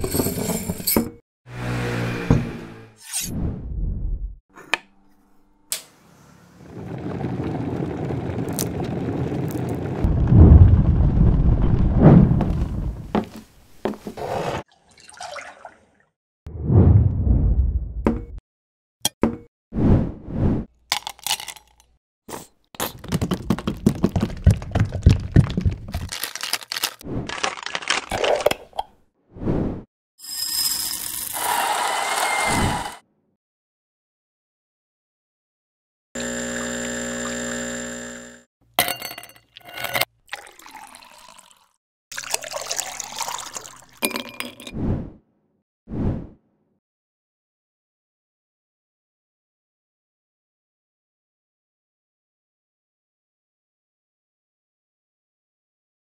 Gracias.